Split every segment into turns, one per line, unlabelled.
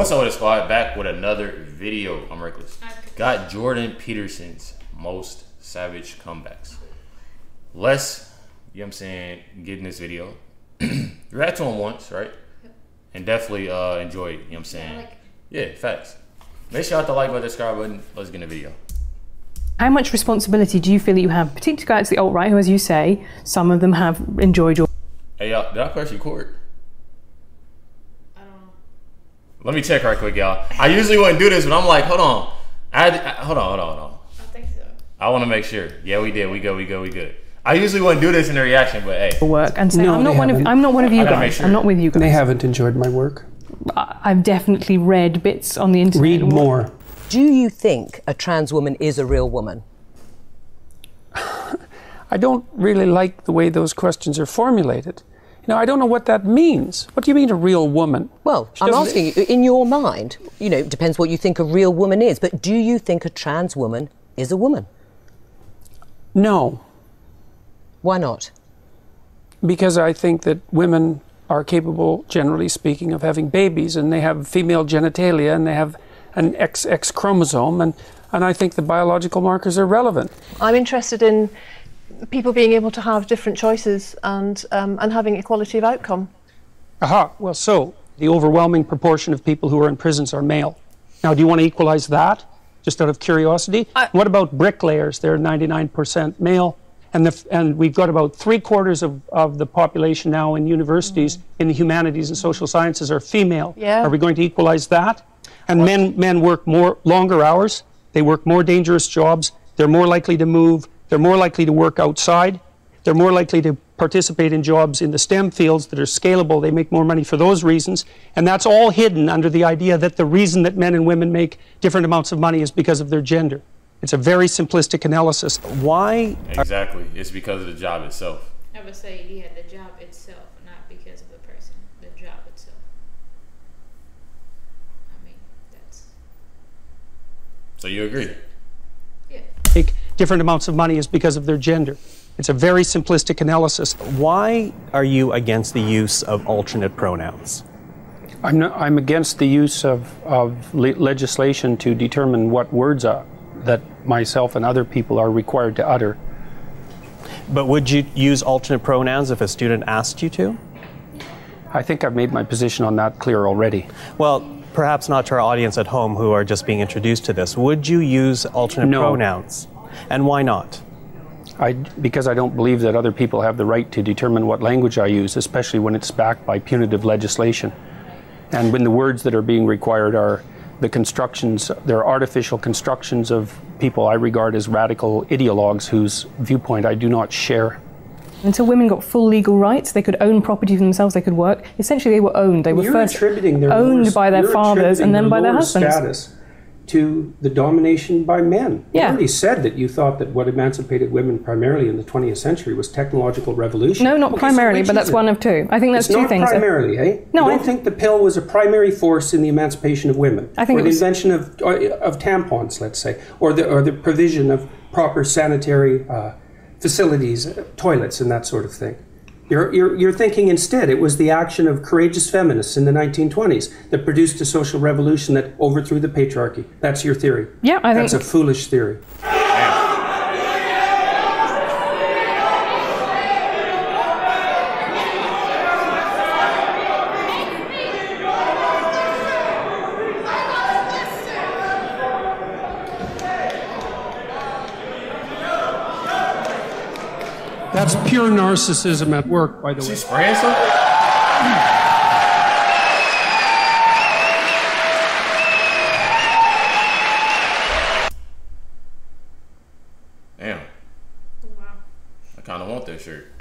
What's up with the squad? Back with another video. I'm Recklezz. Got Jordan Peterson's most savage comebacks. Let's, you know what I'm saying, get in this video. React to him once, right? And definitely uh, enjoy it, you know what I'm saying? Yeah, facts. Make sure you hit the like button, subscribe button. Let's get in the video.
How much responsibility do you feel that you have, particularly to guys the alt right, who, as you say, some of them have enjoyed your
Hey, y'all, did I press record? Let me check right quick, y'all. I usually wouldn't do this, but I'm like, hold on. I, I- hold on, hold on, hold on.
I think so.
I want to make sure. Yeah, we did. We go. We go. We good. I usually wouldn't do this in the reaction, but hey,
work and say,
No,
I'm not one of
haven't.
I'm not one of you
I gotta make
guys.
sure.
I'm not with you guys.
They haven't enjoyed my work.
I've definitely read bits on the internet.
Read more.
Do you think a trans woman is a real woman?
I don't really like the way those questions are formulated. You know, I don't know what that means. What do you mean, a real woman?
Well,
She
I'm asking you, in your mind, you know, it depends what you think a real woman is, but do you think a trans woman is a woman?
No,
Why not?
because I think that women are capable, generally speaking, of having babies, and they have female genitalia, and they have an XX chromosome, and, and I think the biological markers are relevant.
I'm interested in people being able to have different choices and um, and having equality of outcome.
Aha, well, so the overwhelming proportion of people who are in prisons are male. Now, do you want to equalize that, just out of curiosity? what about bricklayers? They're 99% male. And, the, and we've got about three quarters of, of the population now in universities in the humanities and social sciences are female.
Yeah.
Are we going to equalize that? And men, men work more longer hours. They work more dangerous jobs. They're more likely to move. They're more likely to work outside. They're more likely to participate in jobs in the STEM fields that are scalable. They make more money for those reasons. And that's all hidden under the idea that the reason that men and women make different amounts of money is because of their gender. It's a very simplistic analysis.
Why
exactly. It's because of the job itself.
I would say he had the job itself, not because of the person. The job itself. I mean, that's
So you agree?
yeah.
Make different amounts of money is because of their gender. It's a very simplistic analysis.
why are you against the use of alternate pronouns?
I'm, not, I'm against the use of, of le- legislation to determine what words are, that myself and other people are required to utter.
But would you use alternate pronouns if a student asked you to?
I think I've made my position on that clear already.
Well, perhaps not to our audience at home who are just being introduced to this. Would you use alternate
No.
pronouns? And why not?
I, because I don't believe that other people have the right to determine what language I use, especially when it's backed by punitive legislation. And when the words that are being required are the constructions, they're artificial constructions of people I regard as radical ideologues whose viewpoint I do not share.
Until women got full legal rights, they could own property for themselves, they could work. Essentially, they were owned. They were
You're
first
attributing their
owned
lower-
by their fathers and then by their husbands.
status to the domination by men. You
Yeah.
already said that you thought that what emancipated women primarily in the 20th century was technological revolution.
No, not
Okay,
primarily,
which
but that's
it?
one of two. I think that's
it's
two
not
things.
primarily, eh?
No,
you
I-
don't think the pill was a primary force in the emancipation of women,
I think
or
it
the invention of uh, of tampons, let's say, or the or the provision of proper sanitary uh, facilities, uh, toilets, and that sort of thing. You're, you're, you're thinking instead it was the action of courageous feminists in the 1920s that produced a social revolution that overthrew the patriarchy. That's your theory.
Yeah, I
That's
think- That's
a foolish theory. That's pure narcissism at work, by the way.
She spraying something? Damn.
Wow.
I kind of want that shirt.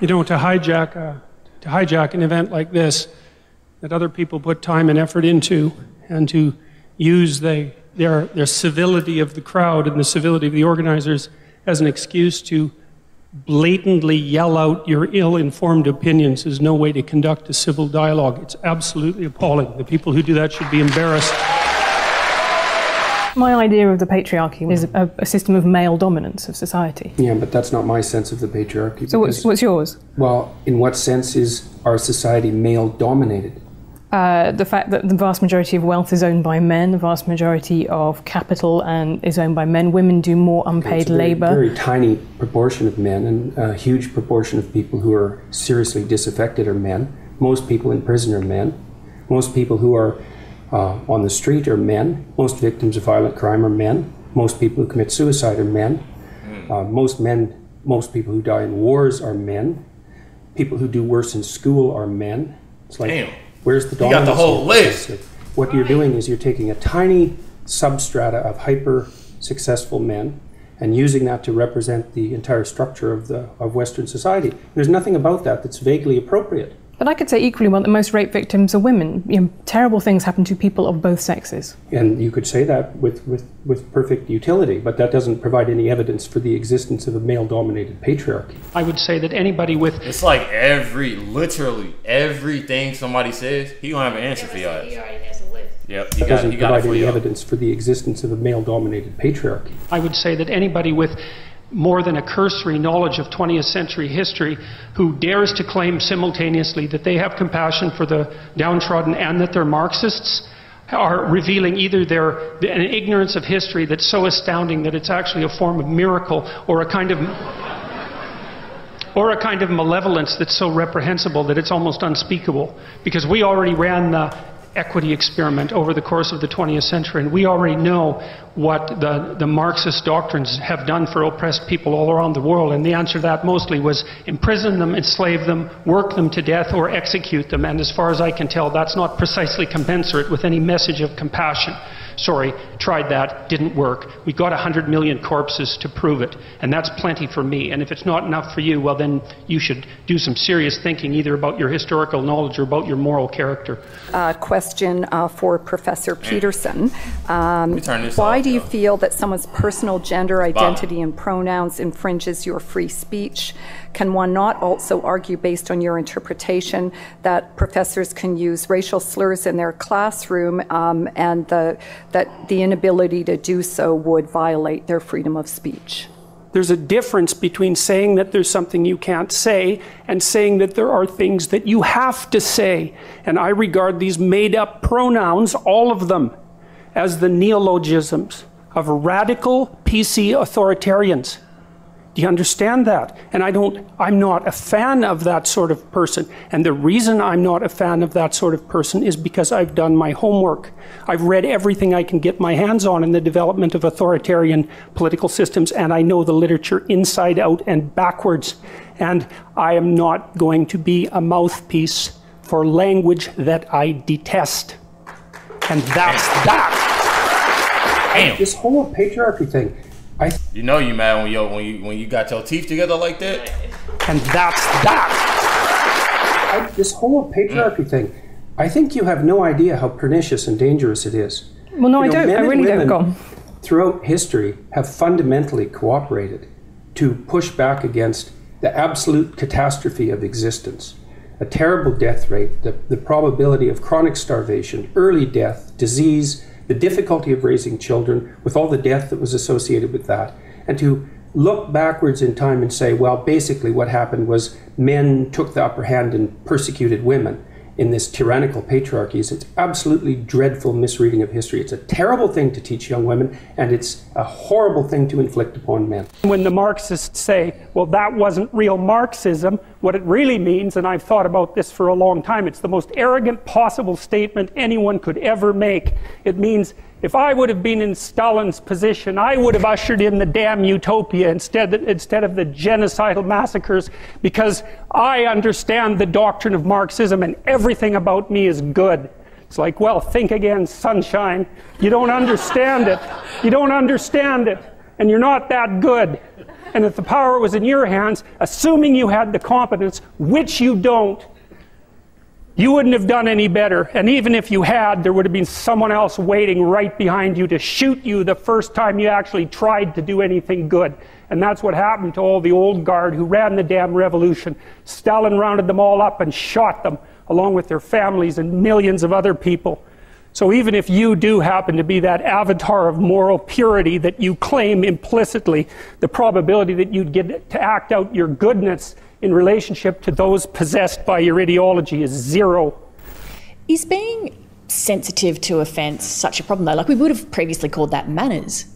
you know, to hijack a, to hijack an event like this that other people put time and effort into, and to use the, their their civility of the crowd and the civility of the organizers as an excuse to blatantly yell out your ill-informed opinions is no way to conduct a civil dialogue. It's absolutely appalling. The people who do that should be embarrassed.
My idea of the patriarchy is a, a system of male dominance of society.
Yeah, but that's not my sense of the patriarchy.
So what's, what's yours?
Well, in what sense is our society male dominated?
Uh, the fact that the vast majority of wealth is owned by men, the vast majority of capital and is owned by men. Women do more unpaid
It's a very,
labour.
very tiny proportion of men, and a huge proportion of people who are seriously disaffected are men. Most people in prison are men. Most people who are uh, on the street are men. Most victims of violent crime are men. Most people who commit suicide are men. Uh, most men, most people who die in wars are men. People who do worse in school are men. It's like,
Damn.
Where's the
You got the whole list.
What you're doing is you're taking a tiny substrata of hyper successful men and using that to represent the entire structure of the of Western society. There's nothing about that that's vaguely appropriate.
But I could say equally well that most rape victims are women. You know, terrible things happen to people of both sexes.
And you could say that with, with, with perfect utility, but that doesn't provide any evidence for the existence of a male dominated patriarchy. I would say that anybody with
It's like every, literally everything somebody says, he gonna have an answer for
He
y'all.
already has a list.
Yep, he
that
got,
doesn't
he got it
provide any
y'all.
evidence for the existence of a male dominated patriarchy. I would say that anybody with more than a cursory knowledge of 20th century history who dares to claim simultaneously that they have compassion for the downtrodden and that they're Marxists are revealing either their an ignorance of history that's so astounding that it's actually a form of miracle or a kind of or a kind of malevolence that's so reprehensible that it's almost unspeakable. Because we already ran the equity experiment over the course of the 20th century, and we already know what the, the Marxist doctrines have done for oppressed people all around the world. And the answer to that mostly was imprison them, enslave them, work them to death, or execute them. And as far as I can tell, that's not precisely commensurate with any message of compassion. Sorry, tried that, didn't work. We got 100 million corpses to prove it, and that's plenty for me. And if it's not enough for you, well, then you should do some serious thinking either about your historical knowledge or about your moral character.
uh, question uh, for Professor Peterson. Um,
me turn this
why
off,
do you
though.
feel that someone's personal gender identity and pronouns infringes your free speech? Can one not also argue, based on your interpretation, that professors can use racial slurs in their classroom um, and the, that the inability to do so would violate their freedom of speech?
There's a difference between saying that there's something you can't say and saying that there are things that you have to say. And I regard these made up pronouns, all of them, as the neologisms of radical PC authoritarians. Do you understand that? And I don't, I'm not a fan of that sort of person. And the reason I'm not a fan of that sort of person is because I've done my homework. I've read everything I can get my hands on in the development of authoritarian political systems, and I know the literature inside out and backwards. And I am not going to be a mouthpiece for language that I detest. And that's that.
Damn.
This whole patriarchy thing, I
You know you mad when you when you when you got your teeth together like that.
and that's that. I, this whole patriarchy thing, I think you have no idea how pernicious and dangerous it is.
Well, no,
You
I
know,
don't. I really don't.
women
Go on.
Throughout history, have fundamentally cooperated to push back against the absolute catastrophe of existence. A terrible death rate, the, the probability of chronic starvation, early death, disease, the difficulty of raising children, with all the death that was associated with that, and to look backwards in time and say, well, basically what happened was men took the upper hand and persecuted women in this tyrannical patriarchy is it's absolutely dreadful misreading of history. It's a terrible thing to teach young women, and it's a horrible thing to inflict upon men. When the Marxists say, well, that wasn't real Marxism, what it really means, and I've thought about this for a long time, it's the most arrogant possible statement anyone could ever make. It means if I would have been in Stalin's position, I would have ushered in the damn utopia instead, instead of the genocidal massacres because I understand the doctrine of Marxism and everything about me is good. It's like, well, think again, sunshine. You don't understand it. You don't understand it. And you're not that good. And if the power was in your hands, assuming you had the competence, which you don't, you wouldn't have done any better. And even if you had, there would have been someone else waiting right behind you to shoot you the first time you actually tried to do anything good. And that's what happened to all the old guard who ran the damn revolution. Stalin rounded them all up and shot them, along with their families and millions of other people. So even if you do happen to be that avatar of moral purity that you claim implicitly, the probability that you'd get to act out your goodness in relationship to those possessed by your ideology is zero.
Is being sensitive to offence such a problem though? Like we would have previously called that manners.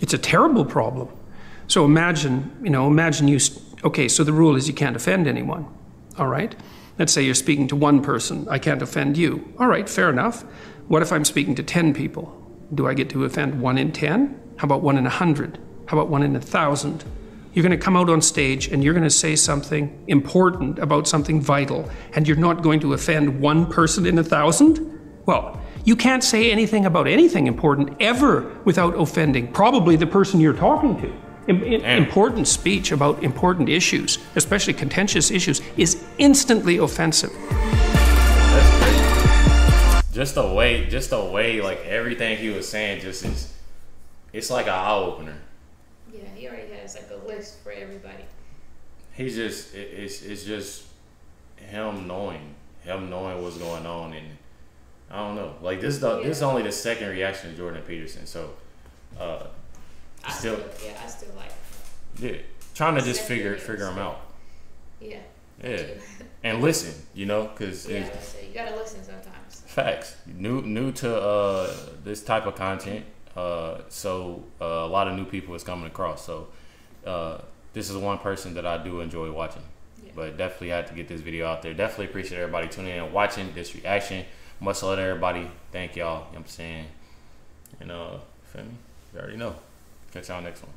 It's a terrible problem. So imagine, you know, imagine you, okay, so the rule is you can't offend anyone, all right? Let's say you're speaking to one person, I can't offend you. All right, fair enough. What if I'm speaking to 10 people? Do I get to offend one in 10? How about one in a 100? How about one in a 1,000? You're going to come out on stage and you're going to say something important about something vital, and you're not going to offend one person in a 1,000? Well, you can't say anything about anything important ever without offending probably the person you're talking to. Im- important speech about important issues, especially contentious issues, is instantly offensive.
Just the way, just the way, like everything he was saying, just is, it's like an eye opener.
Yeah, he already has like a list for everybody.
He's just, it's, it's just him knowing, him knowing what's going on, and I don't know. Like this, the, this is only the second reaction to Jordan Peterson, so. Uh,
I still, yeah, I still like.
Yeah, trying to just figure figure him out.
Yeah.
Yeah, and listen, you know, because
yeah, so you gotta listen sometimes.
Facts. New new to uh, this type of content, uh, so uh, a lot of new people is coming across. So uh, this is one person that I do enjoy watching. Yeah. But definitely had to get this video out there. Definitely appreciate everybody tuning in and watching this reaction. Much love to everybody. Thank y'all. You know what I'm saying? And uh, feel me? You already know. Catch y'all next one.